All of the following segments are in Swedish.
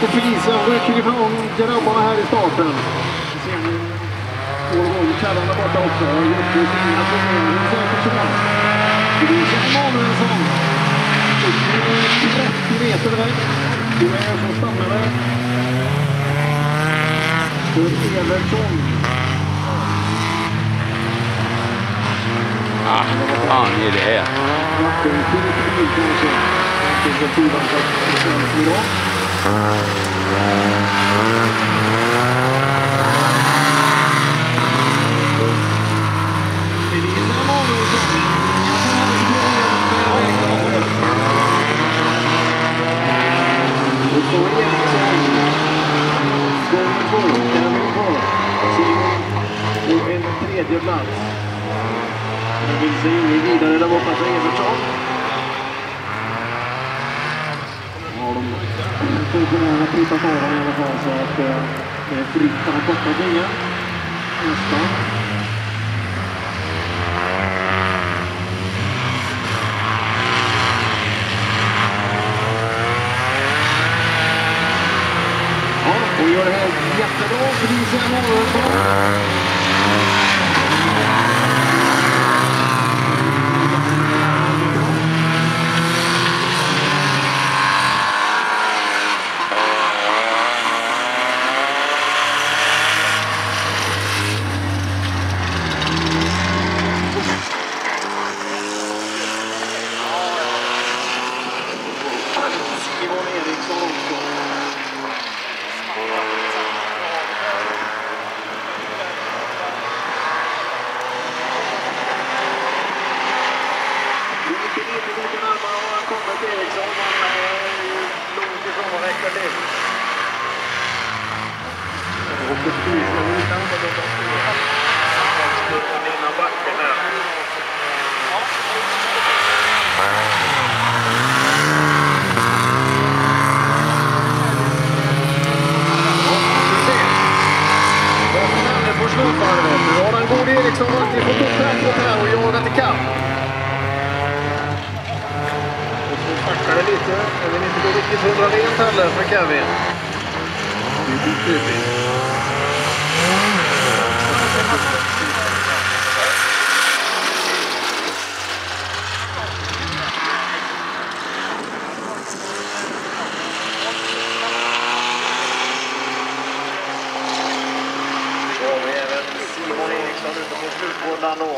lite flis. Jag rycker ifrån grabbarna här i starten. Ser två gånger kärran där borta också. Just nu inga problem. Hur är säkert så bra. Grisha Emanuelsson. 30 meter väg. Du är som stannade. För Evertsson. Ah, fan är det? För svensk idag. Det Emanuelsson. Kvar. Simon på en tredje plats. Jag vill se ingen vidare där borta Evertsson. Ja, de funktionärerna flyttat på honom i alla fall så att eh, det är fritt att korta bilen. Nästan. Ja, och gör det här jättebra för Lisa Emanuelsson. Simon Eriksson också. Lite lite närmare har han kommit Eriksson, men är långt ifrån att räcka till. Och precis när vi kan använda de stora sammanspurten innan backen här. Ja, vi ser. Vad som på slutvarvet. Nu har den god Eriksson alltid på upp tempot här och jagat ikapp. Och så det lite. Jag vill inte gå riktigt hundra rent heller för Kevin. Typiskt, typiskt. Har vi även Simon Eriksson ute på slutvårdan då.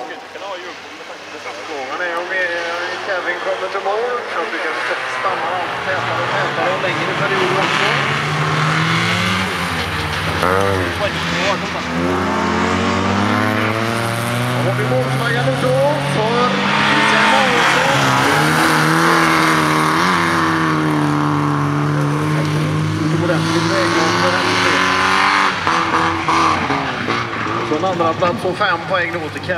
Frågan är om eh, Kevin kommer till mål. Jag tycker att det stannar allt tätare och tätare också. Då har vi målflaggan då för Lisa Emanuelsson. Utomordentligt väglag för hennes. Så en andra plats och fem poäng då till Kevin.